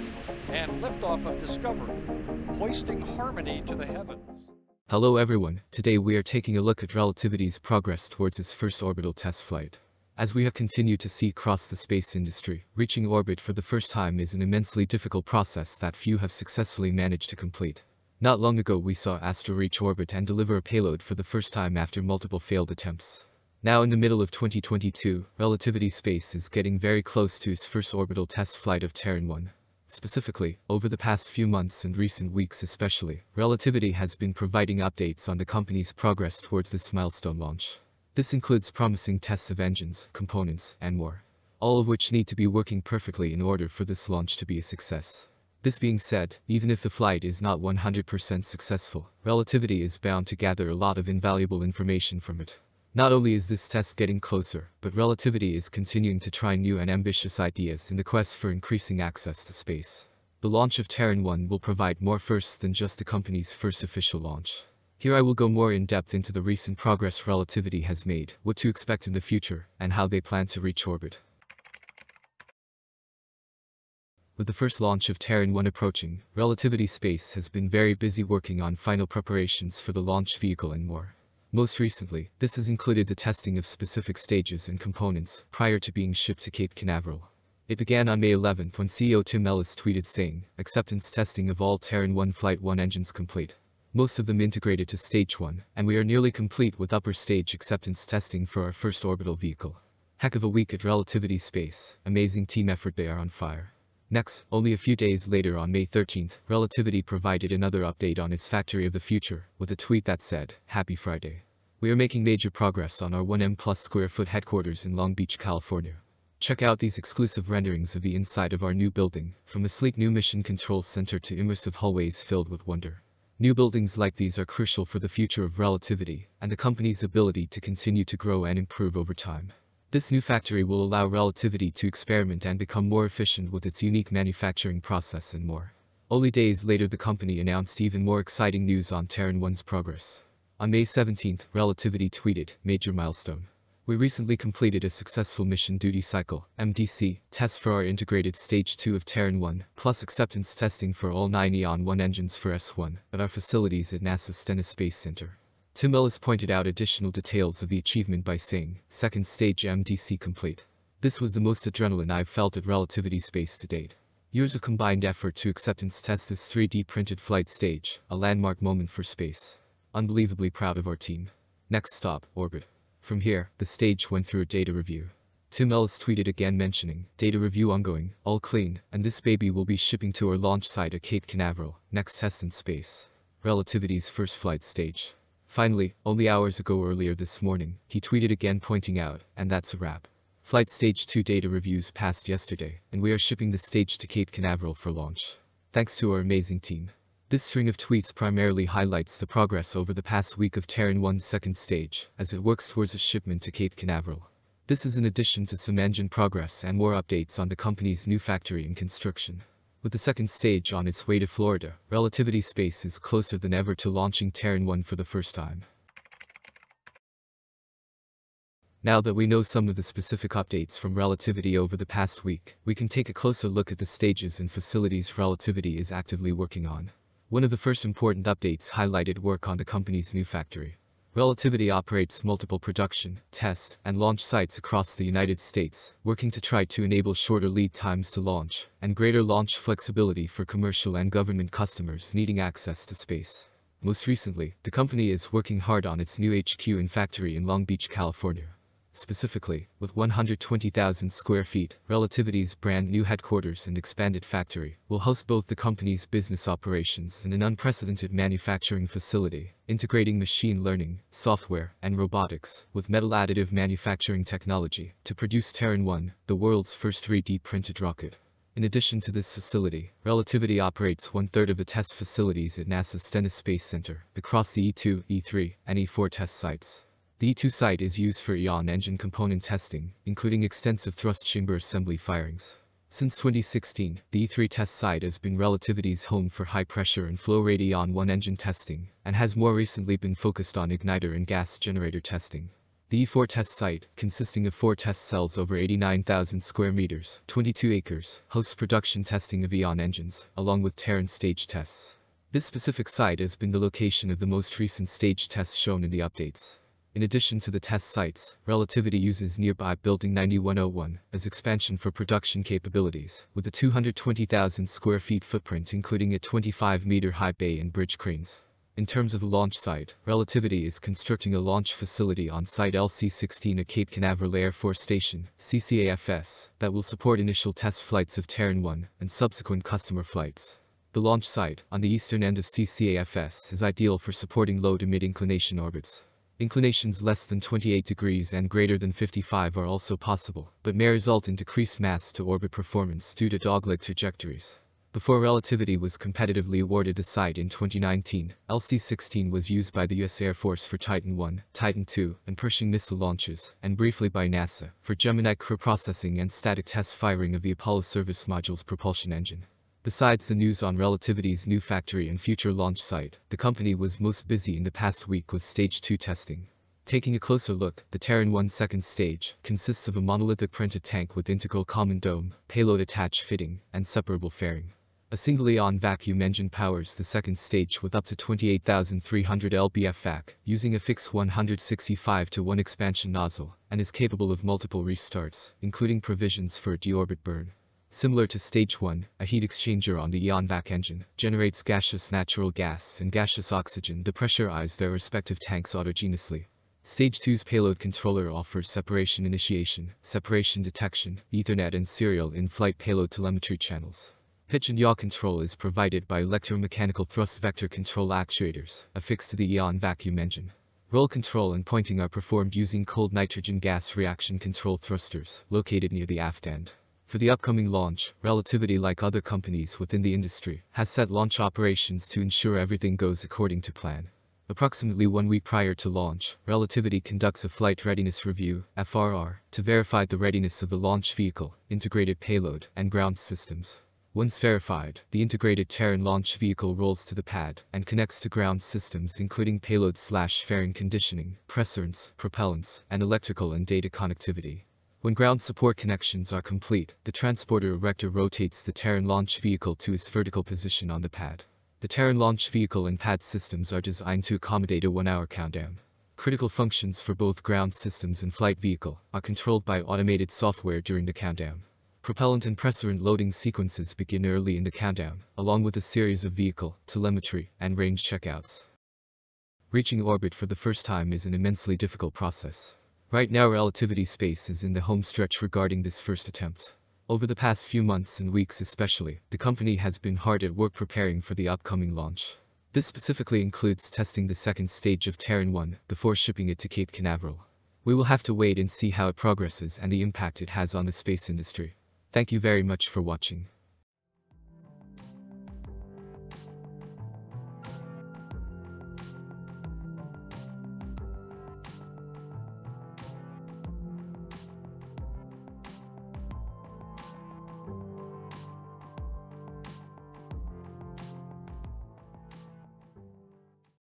1 and liftoff of Discovery, hoisting harmony to the heavens. Hello everyone, today we are taking a look at Relativity's progress towards its first orbital test flight. As we have continued to see across the space industry, reaching orbit for the first time is an immensely difficult process that few have successfully managed to complete. Not long ago we saw Astra reach orbit and deliver a payload for the first time after multiple failed attempts. Now in the middle of 2022, Relativity Space is getting very close to its first orbital test flight of Terran 1. Specifically, over the past few months and recent weeks especially, Relativity has been providing updates on the company's progress towards this milestone launch. This includes promising tests of engines, components, and more. All of which need to be working perfectly in order for this launch to be a success. This being said, even if the flight is not 100% successful, Relativity is bound to gather a lot of invaluable information from it. Not only is this test getting closer, but Relativity is continuing to try new and ambitious ideas in the quest for increasing access to space. The launch of Terran 1 will provide more firsts than just the company's first official launch. Here I will go more in depth into the recent progress Relativity has made, what to expect in the future, and how they plan to reach orbit. With the first launch of Terran 1 approaching, Relativity Space has been very busy working on final preparations for the launch vehicle and more. Most recently, this has included the testing of specific stages and components prior to being shipped to Cape Canaveral. It began on May 11 when CEO Tim Ellis tweeted saying, acceptance testing of all Terran 1 Flight 1 engines complete. Most of them integrated to Stage 1, and we are nearly complete with upper stage acceptance testing for our first orbital vehicle. Heck of a week at Relativity Space, amazing team effort they are on fire. Next, only a few days later on May 13th, Relativity provided another update on its Factory of the Future, with a tweet that said, Happy Friday. We are making major progress on our 1M plus square foot headquarters in Long Beach, California. Check out these exclusive renderings of the inside of our new building, from a sleek new mission control center to immersive hallways filled with wonder. New buildings like these are crucial for the future of relativity, and the company's ability to continue to grow and improve over time. This new factory will allow Relativity to experiment and become more efficient with its unique manufacturing process and more. Only days later the company announced even more exciting news on Terran 1's progress. On May 17th, Relativity tweeted, major milestone. We recently completed a successful mission duty cycle, MDC, test for our integrated stage 2 of Terran 1, plus acceptance testing for all 9 Aeon 1 engines for S1, at our facilities at NASA's Stennis Space Center. Tim Ellis pointed out additional details of the achievement by saying, second stage MDC complete. This was the most adrenaline I've felt at Relativity Space to date. Years of combined effort to acceptance test this 3D printed flight stage, a landmark moment for space. Unbelievably proud of our team. Next stop, orbit. From here, the stage went through a data review. Tim Ellis tweeted again mentioning, data review ongoing, all clean, and this baby will be shipping to our launch site at Cape Canaveral, next test in space. Relativity's first flight stage. Finally, only hours ago earlier this morning, he tweeted again pointing out, and that's a wrap. Flight Stage 2 data reviews passed yesterday, and we are shipping the stage to Cape Canaveral for launch. Thanks to our amazing team. This string of tweets primarily highlights the progress over the past week of Terran 1's second stage, as it works towards a shipment to Cape Canaveral. This is in addition to some engine progress and more updates on the company's new factory in construction. With the second stage on its way to Florida, Relativity Space is closer than ever to launching Terran 1 for the first time. Now that we know some of the specific updates from Relativity over the past week, we can take a closer look at the stages and facilities Relativity is actively working on. One of the first important updates highlighted work on the company's new factory. Relativity operates multiple production, test, and launch sites across the United States, working to try to enable shorter lead times to launch, and greater launch flexibility for commercial and government customers needing access to space. Most recently, the company is working hard on its new HQ and factory in Long Beach, California. Specifically, with 120,000 square feet, Relativity's brand new headquarters and expanded factory will host both the company's business operations and an unprecedented manufacturing facility, integrating machine learning, software, and robotics with metal additive manufacturing technology to produce Terran 1, the world's first 3D printed rocket. In addition to this facility, Relativity operates one-third of the test facilities at NASA's Stennis Space Center across the E2, E3, and E4 test sites. The E2 site is used for Aeon engine component testing, including extensive thrust chamber assembly firings. Since 2016, the E3 test site has been Relativity's home for high-pressure and flow-rate Aeon 1 engine testing, and has more recently been focused on igniter and gas generator testing. The E4 test site, consisting of four test cells over 89,000 square meters, 22 acres, hosts production testing of Aeon engines, along with Terran stage tests. This specific site has been the location of the most recent stage tests shown in the updates. In addition to the test sites, Relativity uses nearby Building 9101 as expansion for production capabilities, with a 220,000 square feet footprint including a 25-meter high bay and bridge cranes. In terms of the launch site, Relativity is constructing a launch facility on site LC-16 at Cape Canaveral Air Force Station, CCAFS, that will support initial test flights of Terran 1 and subsequent customer flights. The launch site, on the eastern end of CCAFS, is ideal for supporting low to mid-inclination orbits. Inclinations less than 28 degrees and greater than 55 are also possible, but may result in decreased mass to orbit performance due to dogleg trajectories. Before Relativity was competitively awarded the site in 2019, LC-16 was used by the U.S. Air Force for Titan 1, Titan 2, and Pershing missile launches, and briefly by NASA, for Gemini crew processing and static test firing of the Apollo service module's propulsion engine. Besides the news on Relativity's new factory and future launch site, the company was most busy in the past week with Stage 2 testing. Taking a closer look, the Terran 1 second stage consists of a monolithic printed tank with integral common dome, payload attached fitting, and separable fairing. A single Aeon vacuum engine powers the second stage with up to 28,300 lbf vac, using a fixed 165 to 1 expansion nozzle, and is capable of multiple restarts, including provisions for a deorbit burn. Similar to Stage 1, a heat exchanger on the Aeon vac engine generates gaseous natural gas and gaseous oxygen to pressurize their respective tanks autogenously. Stage 2's payload controller offers separation initiation, separation detection, Ethernet and serial in-flight payload telemetry channels. Pitch and yaw control is provided by electromechanical thrust vector control actuators, affixed to the Aeon vacuum engine. Roll control and pointing are performed using cold nitrogen gas reaction control thrusters, located near the aft end. For the upcoming launch, Relativity like other companies within the industry, has set launch operations to ensure everything goes according to plan. Approximately one week prior to launch, Relativity conducts a Flight Readiness Review, FRR, to verify the readiness of the launch vehicle, integrated payload, and ground systems. Once verified, the integrated Terran launch vehicle rolls to the pad and connects to ground systems including payload slash fairing conditioning, pressurants, propellants, and electrical and data connectivity. When ground support connections are complete, the transporter erector rotates the Terran launch vehicle to its vertical position on the pad. The Terran launch vehicle and pad systems are designed to accommodate a one-hour countdown. Critical functions for both ground systems and flight vehicle are controlled by automated software during the countdown. Propellant and pressurant loading sequences begin early in the countdown, along with a series of vehicle, telemetry, and range checkouts. Reaching orbit for the first time is an immensely difficult process. Right now Relativity Space is in the home stretch regarding this first attempt. Over the past few months and weeks especially, the company has been hard at work preparing for the upcoming launch. This specifically includes testing the second stage of Terran 1 before shipping it to Cape Canaveral. We will have to wait and see how it progresses and the impact it has on the space industry. Thank you very much for watching.